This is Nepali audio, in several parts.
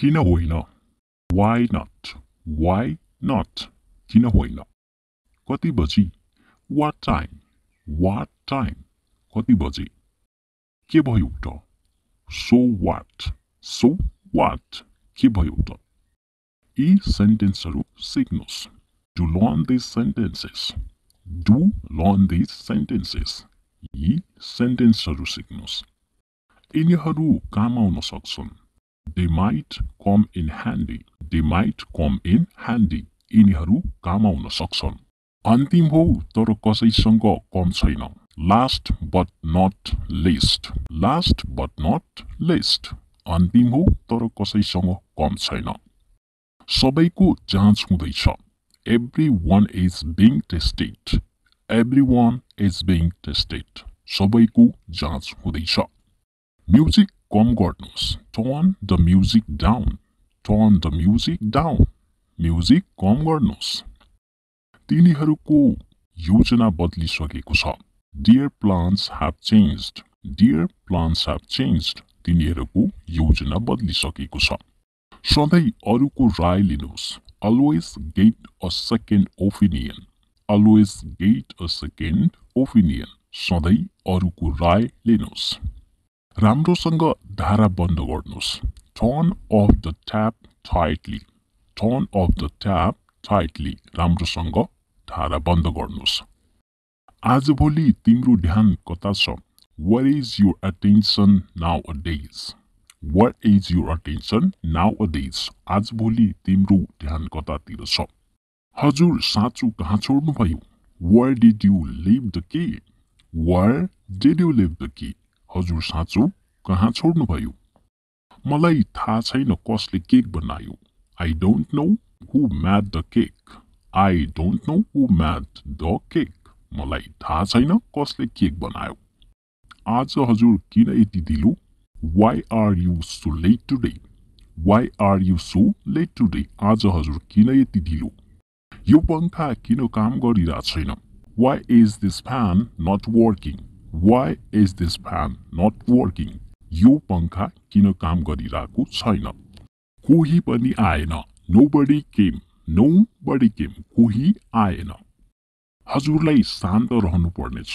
किन होइन वाइ नट वाइ नट किन होइन कति बजी वाट टाइम वाट टाइम कति बजे के भयो त सो वाट सो वाट के भयो त यी सेन्टेन्सहरू सिक्नुहोस् do learn this sentences do learn this sentences यी सेन्टेन्सहरू सिक्नुहोस् यिनीहरू काम आउन सक्छन् they might come in handy they might come in handy यिनीहरू काम आउन सक्छन् अन्तिम हो तर कसैसँग कम छैन last but not least last but not least अन्तिम हो तर कसैसँग कम छैन सबैको जाँच हुँदैछ everyone is being tested everyone is being tested सबैको जाँच हुँदैछ म्युजिक कम गर्नुहोस् turn the music down turn the music down music कम गर्नुहोस् तिनीहरूको योजना बदलिसकेको छ। Their plans have change their plans have change तिनीहरूको योजना बदलिसकेको छ। सधैँ अरूको राय लिनुहोस्। Always get a second opinion always get a second opinion सधैँ अरूको राय लिनुहोस्। राम्रोसँग धारा बन्द गर्नुहोस्। Turn off the tap tightly turn off the tap tightly राम्रोसँग धारा बन्द गर्नुहोस्। आजभोलि तिम्रो ध्यान कता छ? What is your attention nowadays what is your attention nowadays आजभोलि तिम्रो ध्यान कतातिर छ? हजुर साँचो कहाँ छोड्नुभयो? Where did you leave the key where did you leave the key हजुर साँचो? कहाँ छोड्नुभयो मलाई थाहा छैन कसले केक बनायो। I don't know who made the cake I don't know who made the cake मलाई थाहा छैन कसले केक बनायो। आज हजुर किन यति ढिलो? Why are you so late today why are you so late today आज हजुर किन यति ढिलो? यो पङ्खा किन काम गरिरहेको छैन? Why is this fan not working why is this fan not working यो पङ्खा किन काम गरिरहेको छैन? कोही पनि आएन। Nobody came nobody came कोही आएन। हजुरलाई शान्त रहनु पर्नेछ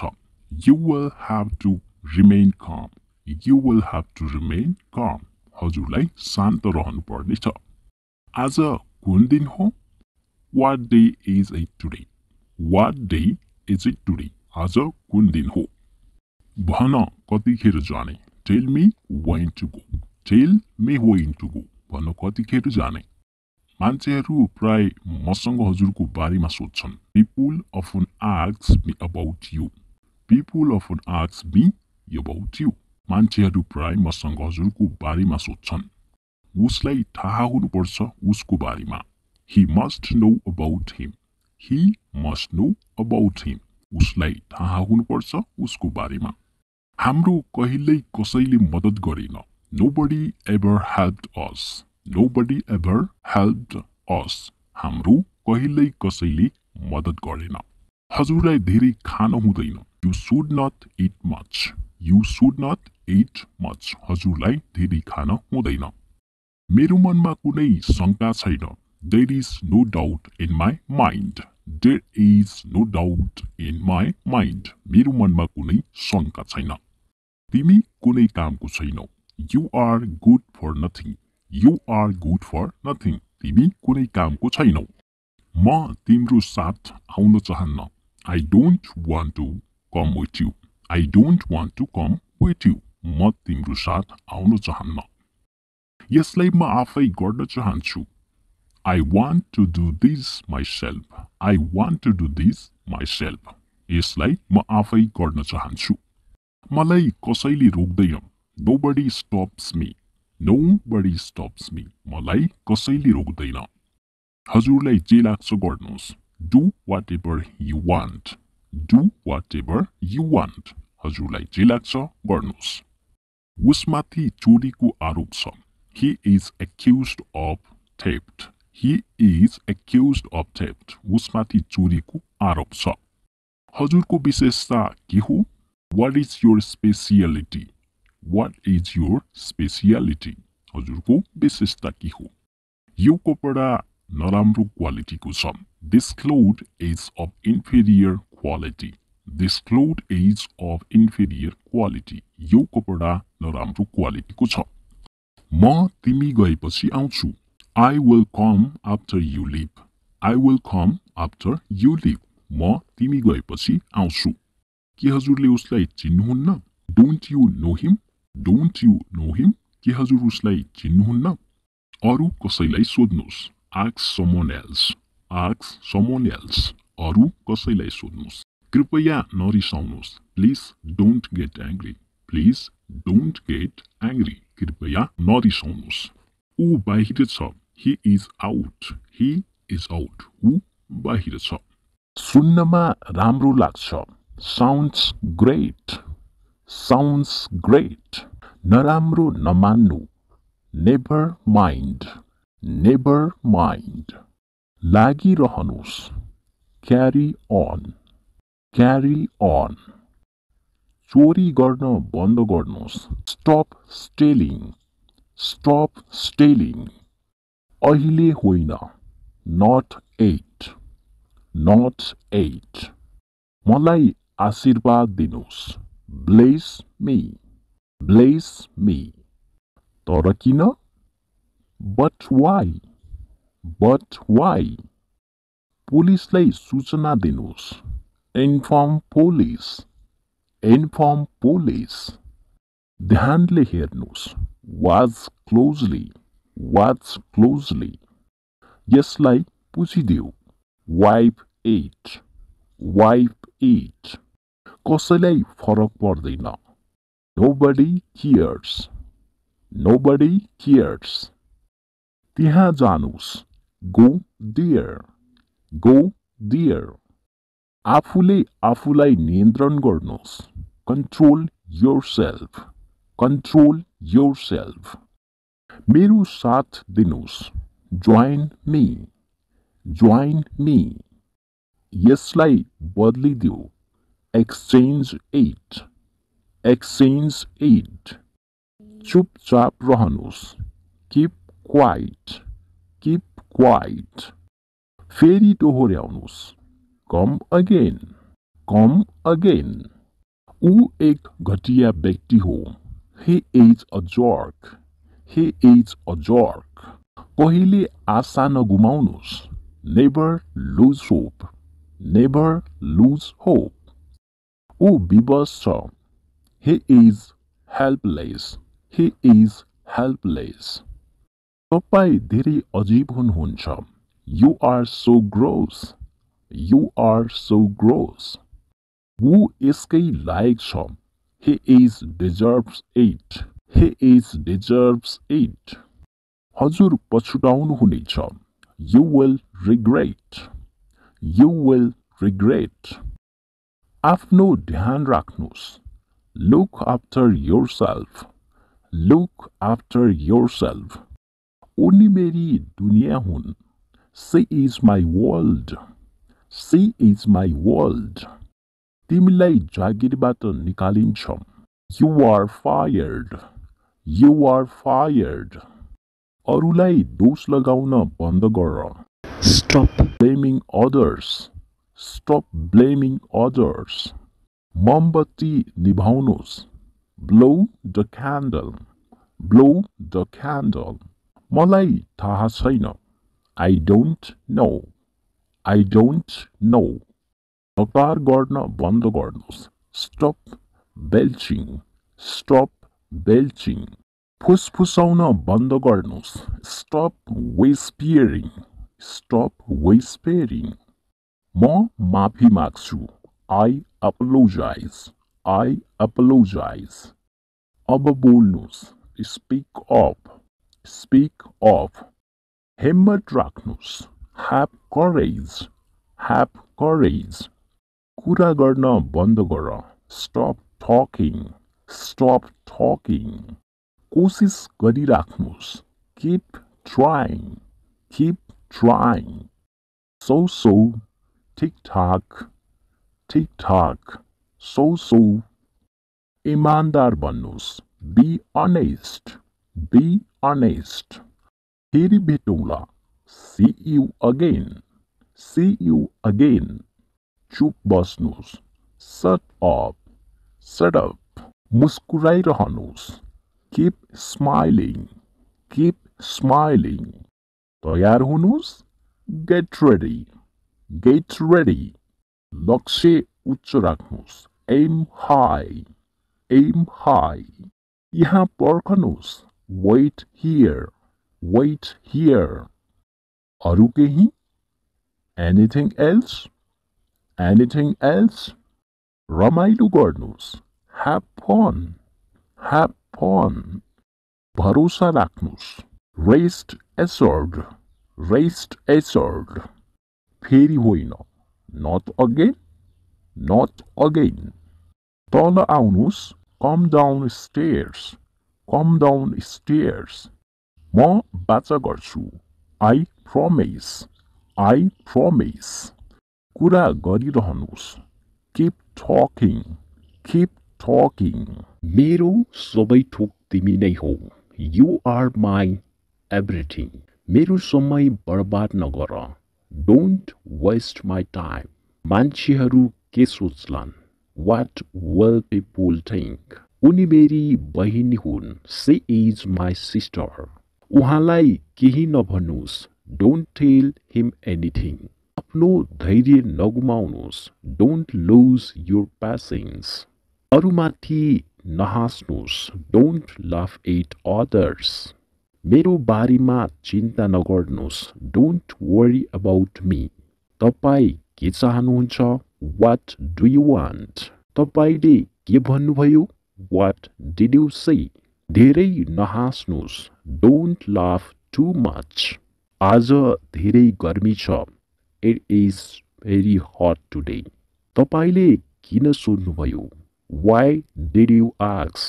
you will have to remain calm you will have to remain calm हजुरलाई शान्त रहनु पर्नेछ आज कुन दिन हो? What day is it today what day is it today आज कुन दिन हो? भन कतिखेर जाने? Tell me went to go tell me went to go भन कतिखेर जाने? मान्छेहरू प्राय मसँग हजुरको बारेमा सोध्छन्। People often आक्स me about you people often आक्स me about you मान्छेहरू प्राय मसँग हजुरको बारेमा सोध्छन्। उसलाई थाहा हुनुपर्छ उसको बारेमा। He must know about him he must know about him उसलाई थाहा हुनुपर्छ उसको बारेमा। हाम्रो कहिल्यै कसैले मद्दत गरेन। Nobody ever help us Nobody ever helped us. हाम्रो कहिल्यै कसैले मद्दत गरेन। हजुरलाई धेरै खान हुँदैन। You should not eat much you should not eat much हजुरलाई धेरै खान हुँदैन। मेरो मनमा कुनै शङ्का छैन। There is no doubt in my mind there is no doubt in my mind मेरो मनमा कुनै शङ्का छैन। तिमी कुनै कामको छैनौ। You are good for nothing you are good for nothing तिमी कुनै कामको छैनौ। म तिम्रो साथ आउन चाहन्न। I don't want to come with you I don't want to come with you म तिम्रो साथ आउन चाहन्न। यसलाई म आफै गर्न चाहन्छु। I want to do this myself I want to do this myself यसलाई म आफै गर्न चाहन्छु। मलाई कसैले रोक्दैन nobody stops me nobody stops me मलाई कसैले रोक्दैन हजुरलाई जे लाग्छ गर्नुहोस् do whatever you want do whatever you want हजुरलाई जे लाग्छ गर्नुहोस् उसमाथि चोरीको आरोप छ he is accuse of theft he is accuse of theft उसमाथि चोरीको आरोप छ हजुरको विशेषता के हो what is your speciality what is your speciality हजुरको विशेषता के हो यो कपडा नराम्रो क्वालिटीको छ this cloth is of inferior quality this cloth is of inferior quality यो कपडा नराम्रो क्वालिटीको छ म तिमी गएपछि आउँछु I will come after you leave I will come after you leave म तिमी गएपछि आउँछु के हजुरले उसलाई चिन्नुहुन्न don't you know him don't you know him के हजुर उसलाई चिन्नुहुन्न अरू कसैलाई सोध्नुहोस् आक्स समोन आक्स समोन अरू कसैलाई सोध्नुहोस् कृपया नरिसाउनुहोस् please don't get angry please don't get angry कृपया नरिसाउनुहोस् ऊ बाहिर छ he is out he is out ऊ बाहिर छ सुन्नमा राम्रो लाग्छ साउन्ड्स ग्रेट साउन्ड्स ग्रेट नराम्रो नमान्नु नेभर माइन्ड नेभर माइन्ड लागिरहनुहोस् क्यारी अन क्यारी अन चोरी गर्न बन्द गर्नुहोस् स्टप स्टेलिङ स्टप स्टेलिङ अहिले होइन नट एट नट एट मलाई आशीर्वाद दिनुहोस् ब्लेस मी ब्लेस मी तर किन बट वाइ बट वाइ पुलिसलाई सूचना दिनुहोस् इन्फर्म पोलिस इन्फर्म पोलिस ध्यानले हेर्नुहोस् वाच क्लोजली वाच क्लोजली यसलाई पुछिदेऊ वाइफ एट वाइफ एट कसैलाई फरक पर्दैन nobody cares nobody cares त्यहाँ जानुहोस् गो डियर गो डियर आफूले आफूलाई नियन्त्रण गर्नुहोस् control yourself control yourself मेरो साथ दिनुहोस् जोइन मी जोइन मी यसलाई बदलिदिऊ एक्सचेन्ज एट एक्सचेन्ज एट चुपचाप रहनुहोस् किप क्वाइट किप क्वाइट फेरि दोहोऱ्याउनुहोस् कम अगेन कम अगेन ऊ एक घटिया व्यक्ति हो he is a jerk he is a jerk कहिले आशा नगुमाउनुहोस् never lose hope never lose hope ऊ विवश छ he is helpless he is helpless तपाईँ धेरै अजीब हुनुहुन्छ you are so gross you are so gross ऊ यसकै लायक छ he is deserves it he is deserves it हजुर पछुटाउनु हुनेछ you will regret you will regret आफ्नो ध्यान राख्नुहोस् look after yourself look after yourself उनी मेरी दुनिया हुन् she is my world she is my world तिमीलाई जागिरबाट निकालिन्छ you are fired you are fired अरूलाई दोष लगाउन बन्द गर stop blaming others stop blaming others मोमबत्ती निभाउनुहोस् blow the candle blow the candle मलाई थाहा छैन I don't know I don't know हकार गर्न बन्द गर्नुहोस् स्टप बेल्चिङ स्टप बेल्चिङ फुसफुसाउन बन्द गर्नुहोस् stop whispering stop whispering म माफी माग्छु आई अपोलोजाइज आई अपोलोजाइज अब बोल्नुहोस् speak up Speak of. Himmat राख्नुहोस् Have courage. Have courage. कुरा गर्न बन्द गर Stop talking. Stop talking. कोसिस गरिराख्नुहोस् Keep trying. Keep trying. So so. ठिकठाक ठिकठाक So so. इमान्दार बन्नुहोस् Be honest. बी अनेस्ट फेरि भेटौँला see you again see you again चुप बस्नुहोस् सट अप सट अप मुस्कुराइरहनुहोस् किप स्माइलिङ किप स्माइलिङ तयार हुनुहोस् गेट रेडी गेट रेडी लक्ष्य उच्च राख्नुहोस् एम हाई एम हाई यहाँ पर्खनुहोस् वेट हियर वेट हियर अरू केही एनिथिङ एल्स एनिथिङ एल्स रमाइलो गर्नुहोस् ह्याभ फन ह्याभ फन भरोसा राख्नुहोस् रेस्ट एसर्ड रेस्ट एसर्ड फेरि होइन नट अगेन नट अगेन तल आउनुहोस् come downstairs come downstairs म बाचा गर्छु आई प्रमिस आई प्रमिस कुरा गरिरहनुहोस् किप टकिङ किप टकिङ मेरो सबै थोक तिमी नै हो यु आर माई एभ्रिथिङ मेरो समय बर्बाद नगर डोन्ट वेस्ट माई टाइम मान्छेहरू के सोच्लान्? वाट वेल पिपुल थिङ्क उनी मेरी बहिनी हुन्। सी इज माई सिस्टर उहाँलाई केही नभन्नुहोस्। डोन्ट टेल हिम एनिथिङ आफ्नो धैर्य नगुमाउनुहोस्। डोन्ट लुज योर प्यासेन्स अरूमाथि नहाँस्नुहोस्। डोन्ट लभ इट अदर्स मेरो बारेमा चिन्ता नगर्नुहोस्। डोन्ट वरी अबाउट मी तपाईँ के चाहनुहुन्छ? वाट डु यु वान्ट तपाईँले के भन्नुभयो? वाट डिड यु से धेरै नहाँस्नुहोस्। डोन्ट लाफ टु मच आज धेरै गर्मी छ। It is very hot today तपाईँले किन सोध्नुभयो? वाइ डिड यु आक्स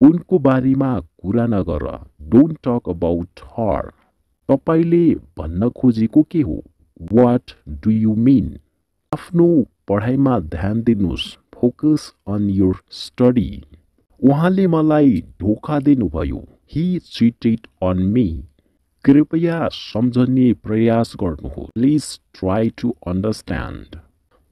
उनको बारेमा कुरा नगर डोन्ट टक अबाउट हर तपाईँले भन्न खोजेको के हो? वाट डु यु मिन आफ्नो पढाइमा ध्यान दिनुहोस् फोकस अन योर स्टडी उहाँले मलाई धोका दिनुभयो हि चिटेड अन मी कृपया सम्झने प्रयास गर्नुहोस् प्लिज ट्राई टु अन्डरस्ट्यान्ड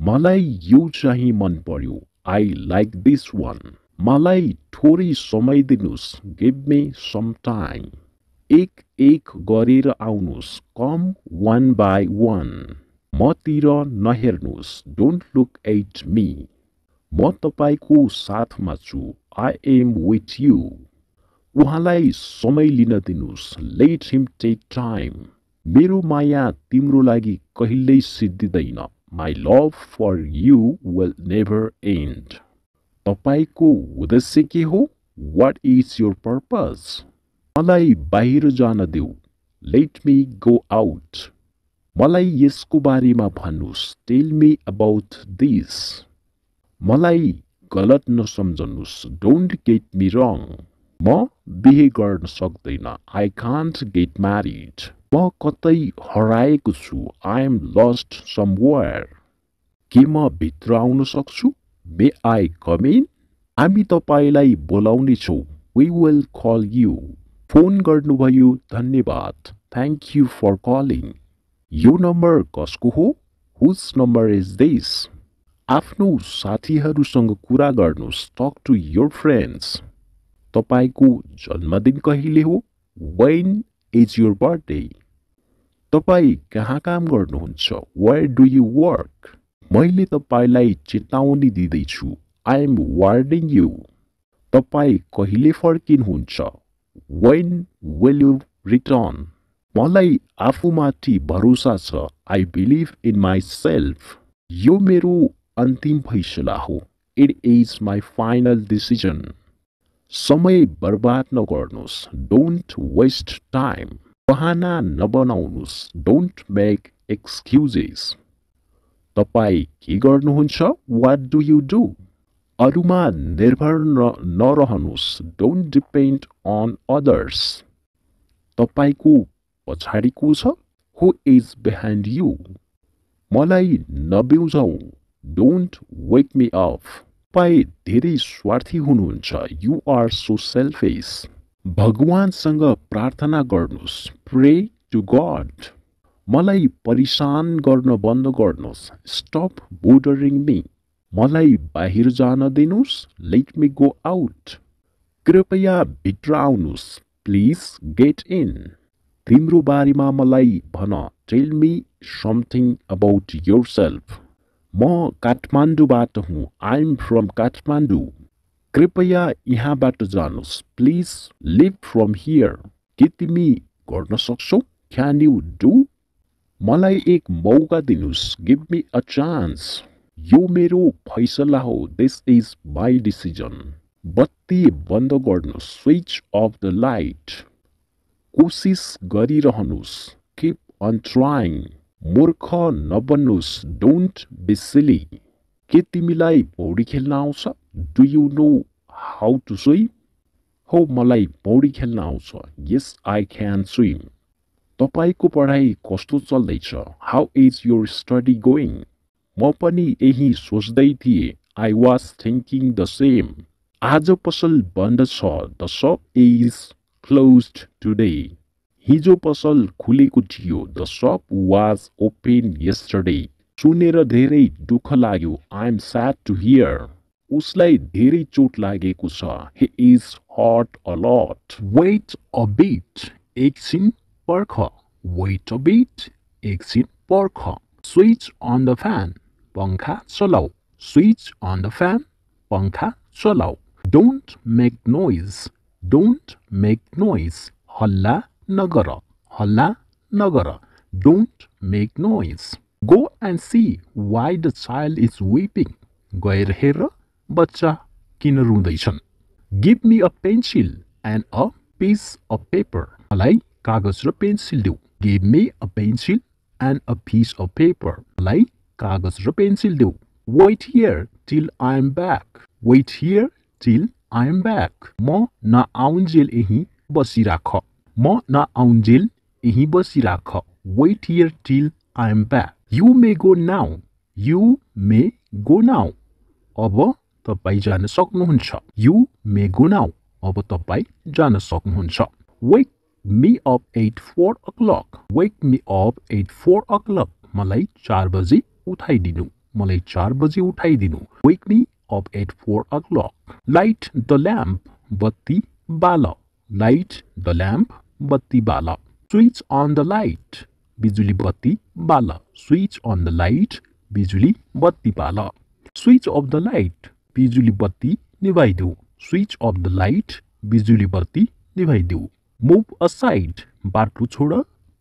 मलाई यो चाहिँ मन पर्यो आई लाइक दिस वान मलाई थोरै समय दिनुहोस् गिभ मी सम टाइम एक एक गरेर आउनुहोस् कम वान बाई वान मतिर नहेर्नुहोस् डोन्ट लुक एट मी म तपाईँको साथमा छु आई एम विथ यु उहाँलाई समय लिन दिनुहोस् लेट हिम टेक टाइम मेरो माया तिम्रो लागि कहिल्यै सिद्धिँदैन। My love for you will never end तपाईँको उद्देश्य के हो? वाट इज योर पर्पज मलाई बाहिर जान देऊ। लेट मी गो आउट मलाई यसको बारेमा भन्नुहोस्। टेल मी अबाउट दिस मलाई गलत नसम्झनुहोस्। डोन्ट गेट मी रङ म बिहे गर्न सक्दैन। आई कान्ट गेट म्यारिड म कतै हराएको छु। आई एम लस्ट समवेयर के म भित्र आउन सक्छु? मे आई कम इन हामी तपाईँलाई बोलाउने छौँ। We will call you phone गर्नुभयो धन्यवाद। थ्याङ्क यू फर कलिङ यो नम्बर कसको हो? हुज नम्बर इज दिस आफ्नो साथीहरूसँग कुरा गर्नुहोस्। टक टु योर फ्रेन्ड्स तपाईँको जन्मदिन कहिले हो? वेन इज योर बर्थडे तपाईँ कहाँ काम गर्नुहुन्छ? वेयर डु यु वर्क मैले तपाईँलाई चेतावनी दिँदैछु। आई एम वार्निङ यु तपाईँ कहिले फर्किनुहुन्छ? वेन विल यु रिटर्न मलाई आफूमाथि भरोसा छ। I believe in myself यो मेरो अन्तिम फैसला हो। It is my final decision समय बर्बाद नगर्नुहोस्। डोन्ट वेस्ट टाइम बहाना नबनाउनुहोस्। डोन्ट मेक एक्सक्युजेस तपाईँ के गर्नुहुन्छ? वाट डु यु डु अरूमा निर्भर न नरहनुहोस्। डोन्ट डिपेन्ड अन अदर्स तपाईँको पछाडि को छ? हु इज बिहाइन्ड यु मलाई नबिउजाउ डोन्ट वेक मी अफ तपाईँ धेरै स्वार्थी हुनुहुन्छ। यु आर सो सेल्फिस भगवानसँग प्रार्थना गर्नुहोस्। प्रे टु गड मलाई परिसान गर्न बन्द गर्नुहोस्। स्टप बोर्डरिङ मी मलाई बाहिर जान दिनुहोस्। लेट मी गो आउट कृपया भित्र आउनुहोस्। प्लिज गेट इन तिम्रो बारेमा मलाई भन। Tell me something about yourself म काठमाडौँबाट हुँ। आइएम फ्रम काठमाडौँ कृपया यहाँबाट जानुहोस्। प्लिज लिभ फ्रम हियर के तिमी गर्न सक्छौ? क्यान यु डु मलाई एक मौका दिनुहोस्। गिभ मी अ चान्स यो मेरो फैसला हो। दिस इज माई डिसिजन बत्ती बन्द गर्नुहोस्। स्विच अफ द लाइट कोसिस गरिरहनुहोस्। किप अन ट्राइङ मूर्ख नबन्नुहोस्। डोन्ट बिसिली के तिमीलाई पौडी खेल्न आउँछ? Do you know how to swim हो मलाई पौडी खेल्न आउँछ। यस आई क्यान स्विम तपाईँको पढाइ कस्तो चल्दैछ? How is your study going म पनि यही सोच्दै थिएँ। I was thinking the same आज पसल बन्द छ। The shop is close today हिजो पसल खुलेको थियो। The shop was open yesterday सुनेर धेरै दुःख लाग्यो। I am sad to hear उसलाई धेरै चोट लागेको छ। He is hurt a lot wait a bit एकछिन पर्ख वेट अ बिट एकछिन पर्ख स्विच अन द फ्यान पङ्खा चलाऊ स्विच अन द फ्यान पङ्खा चलाऊ don't make noise don't make noise हल्ला नगर हल्ला नगर don't make noise Go and see why the child is weeping. गएर हेर बच्चा किन रुँदैछन् give me a pencil and a piece of paper मलाई कागज र पेन्सिल देऊ give me a pencil and a piece of paper मलाई कागज र पेन्सिल देऊ wait here till I am back wait here till I am back म नआउन्जेल यहीँ बसिराख म नआउन्जेल यहीँ बसिराख wait here till I am back you may go now you may go now अब तपाईँ जान सक्नुहुन्छ यु मे गो नाउ अब तपाईँ जान सक्नुहुन्छ wake up at four o'clock मलाई चार बजी उठाइदिनु। मलाई लाइट द ल्याम्प बत्ती बाल। लाइट अन द लाइट बिजुली बत्ती बाल। स्विच अन द लाइट बिजुली बत्ती बाल। स्विच अफ द लाइट बिजुली बत्ती निभाइदेऊ। स्विच अफ द लाइट बिजुली बत्ती निभाइदेऊ। मुभ असाइड बाटो छोड।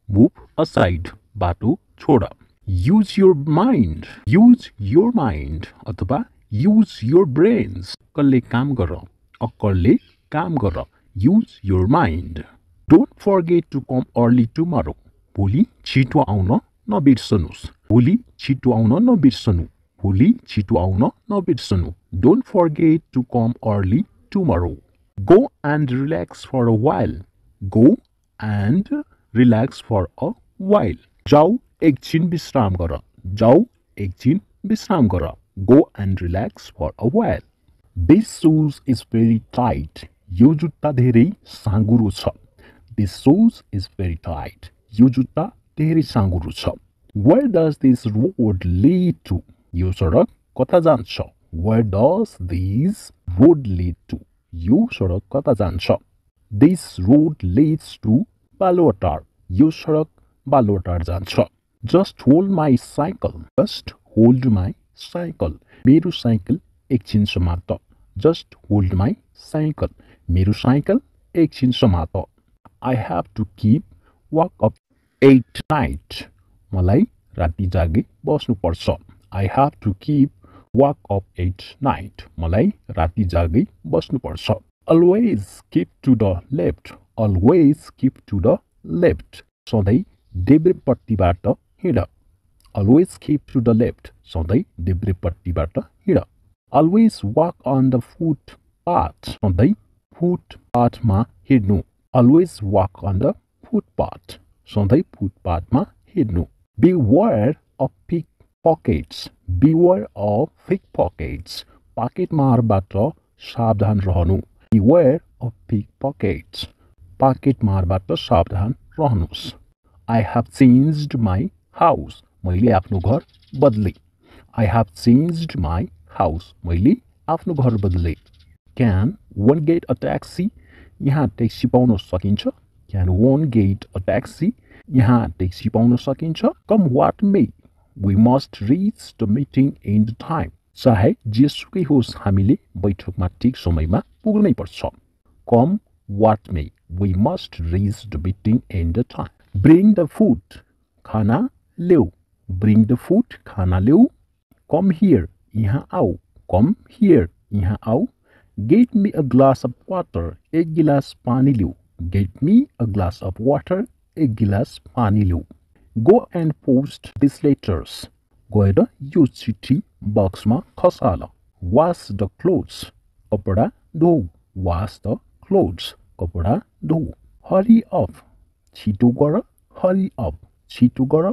मुभ असाइड बाटो छोड। Use your mind use your mind अथवा युज योर ब्रेन्स अक्कलले काम गर अक्कलले काम गर। Use your mind don't forget to come early tomorrow भोलि छिटो आउन नबिर्सनुहोस्। भोलि छिटो आउन नबिर्सनु। भोलि छिटो आउन नबिर्सनु। Don't forget to come early tomorrow go and relax for a while go and relax for a while जाऊ एकछिन विश्राम गर जाऊ एकछिन विश्राम गर go and relax for a while this shoes is very tight यो जुत्ता धेरै साँगुरो छ this shoes is very tight यो जुत्ता धेरै साँगुरो छ where does this road lead to यो सडक कता जान्छ where does this road lead to यो सडक कता जान्छ this road leads to Baluwatar यो सडक बालुवाटार जान्छ just hold my cycle just hold my cycle मेरो साइकल एकछिन समात जस्ट होल्ड माई साइकल मेरो साइकल एकछिन समात I have to keep walk up at night मलाई राति जागी बस्नुपर्छ I have to keep walk up at night मलाई राति जागी बस्नुपर्छ always keep to the left always keep to the left सधैँ देब्रेपट्टिबाट हिँड always keep to the left सधैँ देब्रेपट्टिबाट हिँड always walk on the footpath सधैँ फुटपाथमा हिँड्नु always walk on the footpath सधैँ फुटपाथमा हिँड्नु beware of pickpockets beware of pickpockets packet मारबाट सावधान रहनु अफ पिक पकेट्स पाकेट मारबाट सावधान रहनुहोस् I have changed my house मैले आफ्नो घर बदले I have changed my house मैले आफ्नो घर बदले can one get a taxi यहाँ ट्याक्सी पाउन सकिन्छ can one get a taxi यहाँ ट्याक्सी पाउन सकिन्छ come what may we must reach the meeting in the time चाहे जेसुकै होस् बैठकमा ठिक समयमा पुग्नै पर्छ। Come what may we must reach the meeting in the time bring the food खाना ल्याऊ। ब्रिङ द फुड खाना ल्याऊ। कम हियर यहाँ आऊ। कम हियर यहाँ आऊ। Get me a glass of water एक गिलास पानी लिऊ get me a glass of water एक गिलास पानी लिऊ go and post this letters गएर यो चिठी बक्समा खसाल वास द क्लोथ्स कपडा धो वास द क्लोथ्स कपडा धो हरि अफ छिटो गर हरि अफ छिटो गर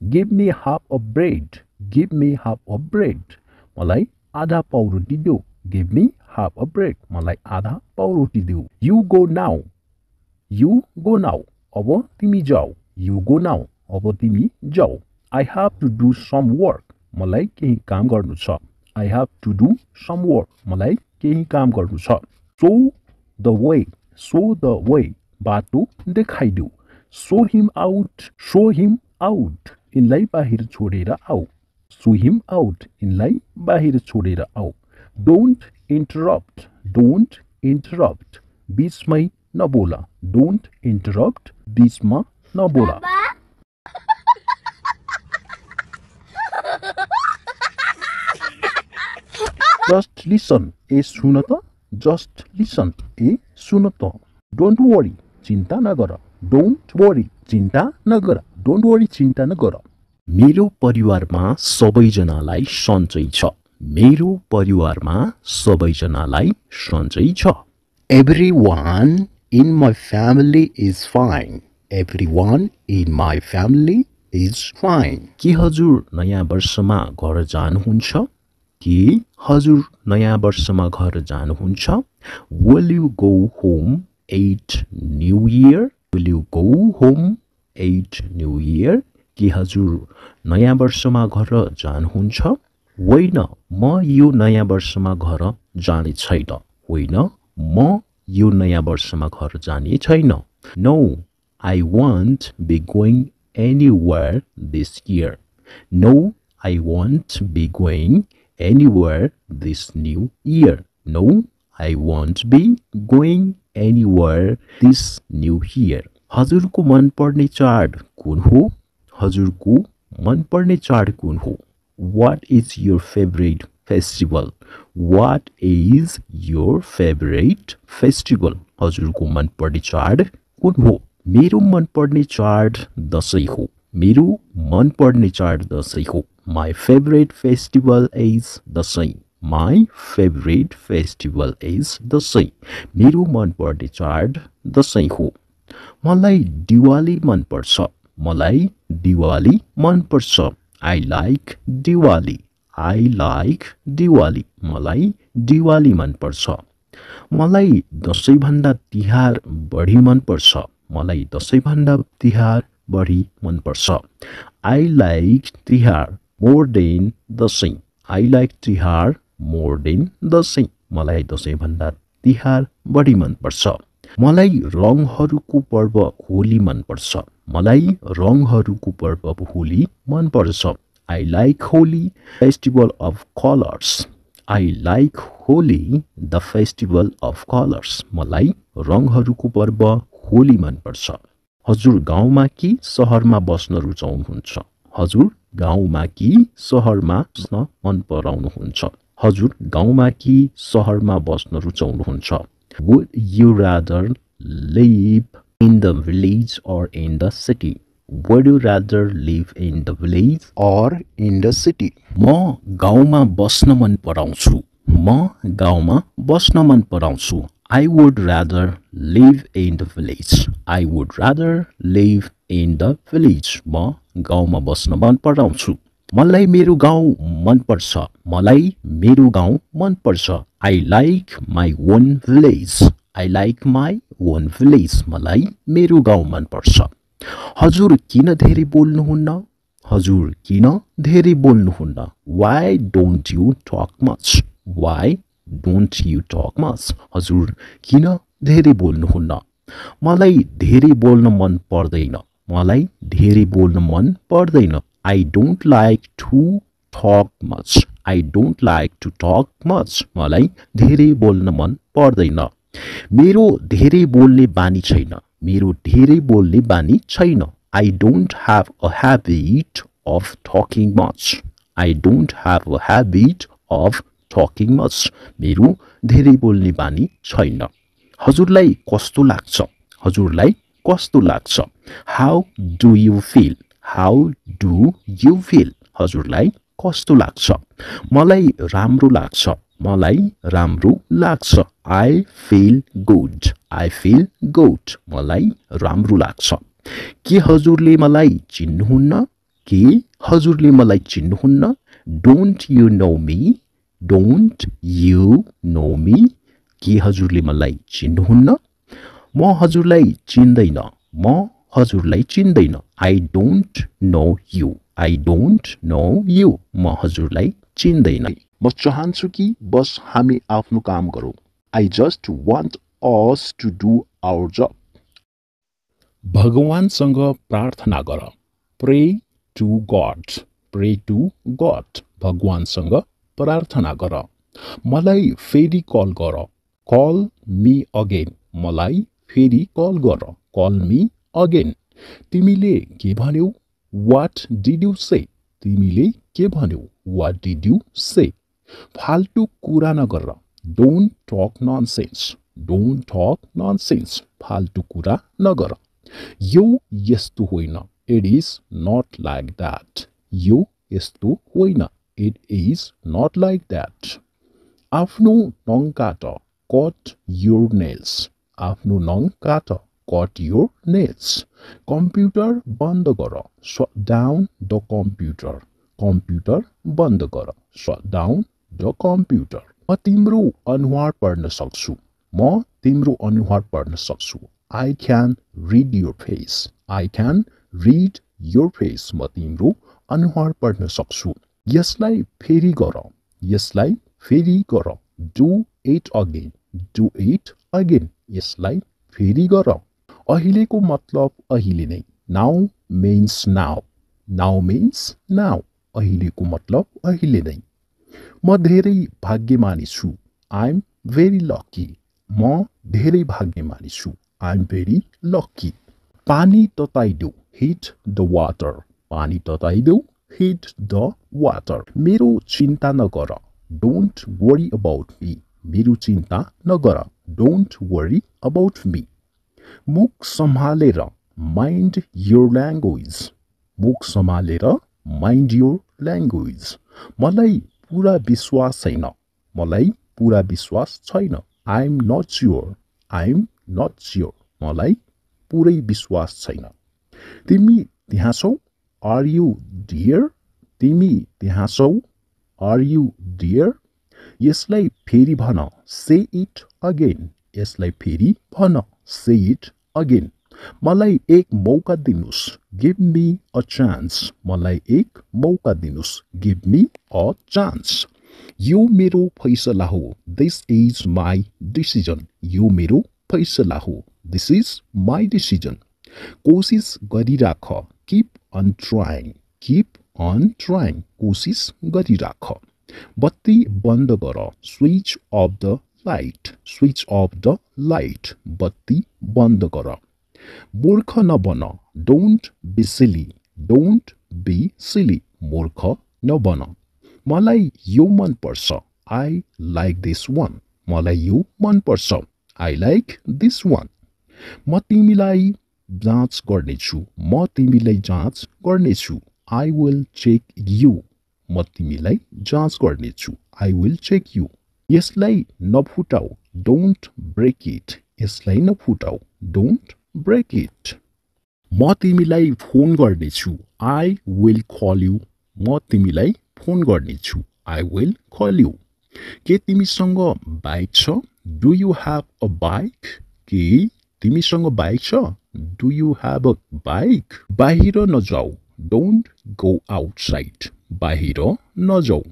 give me half a bread give me half a bread मलाई आधा पाउरोटी देऊ give me half a bread मलाई आधा पाउरोटी देऊ you go now you go now अब तिमी जाऊ यु गो नाउ अब तिमी जाऊ I have to do some work मलाई केही काम गर्नु छ। I have to do some work मलाई केही काम गर्नु छ। Show the way show the way बाटो देखाइदेऊ। Show him out show him out यिनलाई बाहिर छोडेर आऊ। सो हिम आउट यिनलाई बाहिर छोडेर आऊ। डोन्ट इन्टरप्ट डोन्ट इन्टरप्ट बिचमै नबोला। डोन्ट इन्टरप्ट बिचमा नबोला। जस्ट लिसन ए सुन त जस्ट लिसन ए सुन त डोन्ट वरी चिन्ता नगर डोन्ट वरी चिन्ता नगर डोन्ट वरी चिन्ता नगर मेरो परिवारमा सबैजनालाई सन्चै छ। मेरो परिवारमा सबैजनालाई सन्चै छ। Everyone in my family is fine everyone in my family is fine के हजुर नयाँ वर्षमा घर जानुहुन्छ? के हजुर नयाँ वर्षमा घर जानुहुन्छ। Will you go home at new year will you go home at new year के हजुर नयाँ वर्षमा घर जानुहुन्छ? होइन म यो नयाँ वर्षमा घर जाने छैन। होइन म यो नयाँ वर्षमा घर जाने छैन। No I want be going anywhere this year no I want be going anywhere this new year no I want be going anywhere this new year हजुरको मनपर्ने चाड कुन हो हजुरको मनपर्ने चाड कुन हो what is your favourite festival what is your favourite festival हजुरको मनपर्ने चाड कुन हो मेरो मनपर्ने चाड दसैँ हो मेरो मनपर्ने चाड दसैँ हो my favourite festival is Dashain my favourite festival is Dashain मेरो मनपर्ने चाड दसैँ हो मलाई दिवाली मनपर्छ मलाई दिवाली मनपर्छ I like Diwali I like Diwali मलाई दिवाली मनपर्छ मलाई दसैँभन्दा तिहार बढी मनपर्छ मलाई दसैँभन्दा तिहार बढी मनपर्छ I like Tihar more than Dashain I like Tihar more than Dashain मलाई दसैँभन्दा तिहार बढी मनपर्छ। मलाई रङहरूको पर्व होली मनपर्छ। मलाई रङहरूको पर्व होली मनपर्छ। I like Holi festival of colours I like Holi the festival of colours मलाई रङहरूको पर्व होली मनपर्छ। हजुर गाउँमा कि सहरमा बस्न रुचाउनुहुन्छ? हजुर गाउँमा कि सहरमा बस्न मन पराउनुहुन्छ हजुर गाउँमा कि सहरमा बस्न रुचाउनुहुन्छ Would you rather live in the village or in the city? Would you rather live in the village or in the city? म गाउँमा बस्न मन पराउँछु म गाउँमा बस्न मन पराउँछु I would rather live in the village. I would rather live in the village. म गाउँमा बस्न मन पराउँछु। मलाई मेरो गाउँ मनपर्छ मलाई मेरो गाउँ मनपर्छ I like my own village I like my own village मलाई मेरो गाउँ मनपर्छ हजुर किन धेरै बोल्नुहुन्न? हजुर किन धेरै बोल्नुहुन्न? Why don't you talk much why don't you talk much हजुर किन धेरै बोल्नुहुन्न मलाई धेरै बोल्न मन पर्दैन। मलाई धेरै बोल्न मन पर्दैन। I don't like to talk much I don't like to talk much मलाई धेरै बोल्न मन पर्दैन। मेरो धेरै बोल्ने बानी छैन। मेरो धेरै बोल्ने बानी छैन। I don't have a habit of talking much I don't have a habit of talking much मेरो धेरै बोल्ने बानी छैन। हजुरलाई कस्तो लाग्छ? हजुरलाई कस्तो लाग्छ? How do you feel how do you feel हजुरलाई कस्तो लाग्छ? मलाई राम्रो लाग्छ। मलाई राम्रो लाग्छ। I feel good I feel good मलाई राम्रो लाग्छ। के हजुरले मलाई चिन्नुहुन्न? के हजुरले मलाई चिन्नुहुन्न? Don't you know me don't you know me के हजुरले मलाई चिन्नुहुन्न? म हजुरलाई चिन्दैन। म हजुरलाई चिन्दैन। I don't know you I don't know you म हजुरलाई चिन्दैन। म चाहन्छु कि बस हामी आफ्नो काम गरौँ। I just want us to do our जब भगवान्सँग प्रार्थना गर। Pray to God pray to God भगवान्सँग प्रार्थना गर। मलाई फेरि कल गर। Call me again. मलाई फेरि कल गर। Call me again. तिमीले के भन्यौ? वाट डिड यु से तिमीले के भन्यौ? वाट डिड यु से फाल्टु कुरा नगर। Don't talk nonsense don't talk nonsense फाल्टु कुरा नगर। यो यस्तो होइन। It is not like that यो यस्तो होइन। It is not like that आफ्नो नङ काट कट योर नेल्स आफ्नो नङ काट कट योर नेल्स कम्प्युटर बन्द गर shut down the computer computer बन्द गर सट डाउन द कम्प्युटर म तिम्रो अनुहार पढ्न सक्छु म तिम्रो अनुहार पढ्न सक्छु I can read your face I can read your face म तिम्रो अनुहार पढ्न सक्छु यसलाई फेरि गर। यसलाई फेरि गर। Do it again do it again यसलाई फेरि गर। अहिलेको मतलब अहिले नै। Now means now now means now अहिलेको मतलब अहिले नै। म धेरै भाग्यमानी छु। आइएम भेरी लक्की म धेरै भाग्यमानी छु। आइएम भेरी लक्की पानी तताइदेऊ। हिट द वाटर पानी तताइदेऊ। हिट द वाटर मेरो चिन्ता नगर डोन्ट वरी अबाउट मी मेरो चिन्ता नगर डोन्ट वरी अबाउट मी मुख सम्हालेर माइन्ड योर ल्याङ्ग्वेज मुख सम्हालेर माइन्ड योर ल्याङ्ग्वेज मलाई पुरा विश्वास छैन मलाई पुरा विश्वास छैन I am not sure I am not sure मलाई पुरै विश्वास छैन तिमी त्यहाँ छौ आर यु डियर तिमी त्यहाँ छौ? आर यु डियर यसलाई फेरि भन। से इट अगेन यसलाई फेरि भन। से इट अगेन मलाई एक मौका दिनुहोस्। गिभ मी अ चान्स मलाई एक मौका दिनुहोस्। गिभ मी अ चान्स यो मेरो फैसला हो। दिस इज माई डिसिजन यो मेरो फैसला हो। दिस इज माई डिसिजन कोसिस गरिराख। Keep on trying keep on trying कोसिस गरिराख बत्ती बन्द गर switch off the light switch off the light बत्ती बन्द गर मूर्ख नबन don't be silly don't be silly मूर्ख नबन मलाई यो मनपर्छ आई लाइक दिस वान मलाई यो मनपर्छ आई लाइक दिस वान म तिमीलाई जाँच गर्नेछु। म तिमीलाई जाँच गर्नेछु। आई विल चेक यु म तिमीलाई जाँच गर्नेछु। आई विल चेक यु यसलाई नफुटाऊ डोन्ट ब्रेक इट यसलाई नफुटाऊ डोन्ट ब्रेक इट म तिमीलाई फोन गर्नेछु। आई विल कल यु म तिमीलाई फोन गर्नेछु। आई विल कल यु के तिमीसँग बाइक छ? Do you have a bike के तिमीसँग बाइक छ? Do you have a bike बाहिर नजाऊ डोन्ट गो आउटसाइड बाहिर नजाऊ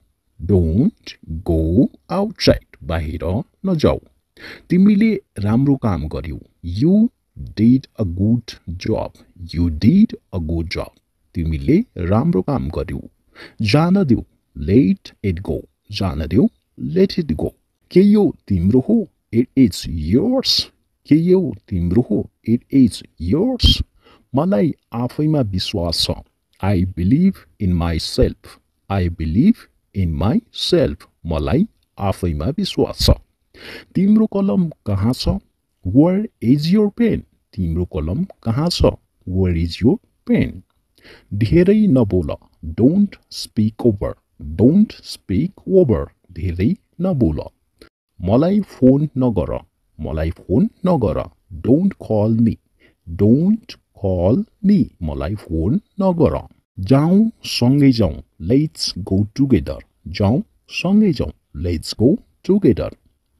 डोन्ट गो आउटसाइड बाहिर नजाऊ तिमीले राम्रो काम गर्यौ. You did a good job you did a good job तिमीले राम्रो काम गर्यौ. जान देऊ लेट इट गो जान देऊ लेट इट गो के यो तिम्रो हो? इट इज योर्स के यो तिम्रो हो? इट इज योर्स मलाई आफैमा विश्वास छ। I believe in myself I believe in myself मलाई आफैमा विश्वास छ। तिम्रो कलम कहाँ छ? वर इज योर पेन तिम्रो कलम कहाँ छ? वर इज योर पेन धेरै नबोल। Don't speak over don't speak over धेरै नबोल। मलाई फोन नगर। मलाई फोन नगर। Don't call me don't call me मलाई फोन नगर। जाउँ सँगै जाउँ। लेट्स गो टुगेदर जाउँ सँगै जाउँ। लेट्स गो टुगेदर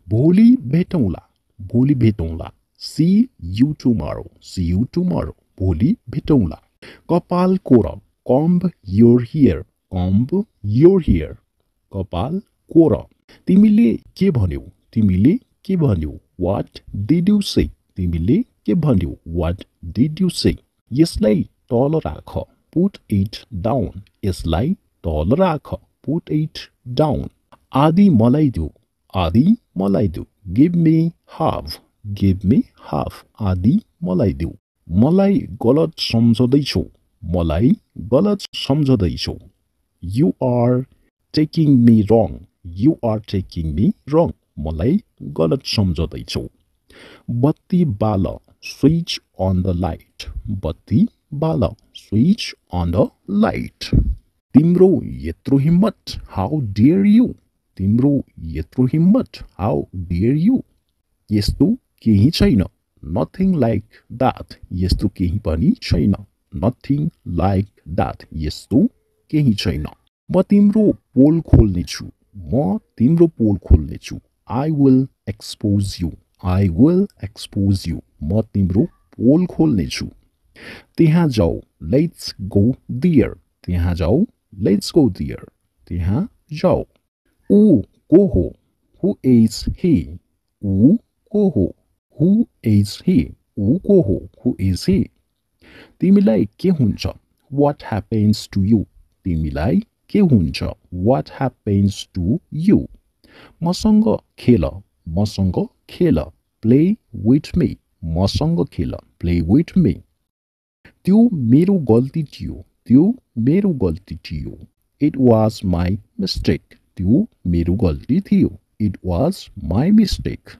भोलि भेटौँला। भोलि भेटौँला। See you tomorrow see you tomorrow भोलि भेटौँला। कपाल core comb your hair comb your hair कपाल कोर तिमीले के भन्यौ? तिमीले के भन्यौ? वाट डिड यु से तिमीले के भन्यौ? वाट डिड यु से यसलाई तल राख। पुट इट डाउन यसलाई तल राख। पुट इट डाउन आदि मलाई देऊ आदि मलाई देऊ give me half give me half आदि मलाई देऊ मलाई गलत सम्झँदैछौ। मलाई गलत सम्झँदैछौ। You are taking me wrong you are taking me wrong मलाई गलत सम्झँदैछौ। बत्ती बाल स्विच अन द लाइट। बत्ती बाल स्विच अन द लाइट। तिम्रो यत्रो हिम्मत हाउ डियर यु। तिम्रो यत्रो हिम्मत हाउ डियर यु। यस्तो केही छैन। नथिङ लाइक द्याट यस्तो केही पनि छैन। नथिङ लाइक द्याट यस्तो केही छैन। म तिम्रो पोल खोल्नेछु। म तिम्रो पोल खोल्नेछु। I will expose you I will expose you म तिम्रो पोल खोल्नेछु त्यहाँ जाऊ लेट्स गो दियर त्यहाँ जाऊ लेट्स गो दियर त्यहाँ जाऊ ऊ को हो? हु इज हि ऊ को हो? Who is he? ऊ को हो? हु इज हि तिमीलाई के हुन्छ? वाट ह्यापेन्स टु यु तिमीलाई के हुन्छ? वाट ह्यापेन्स टु यु मसँग खेल मसँग खेल प्ले विथ मी मसँग खेल प्ले विथ मी त्यो मेरो गल्ती थियो त्यो मेरो गल्ती थियो। इट वाज माई मिस्टेक त्यो मेरो गल्ती थियो। It was my mistake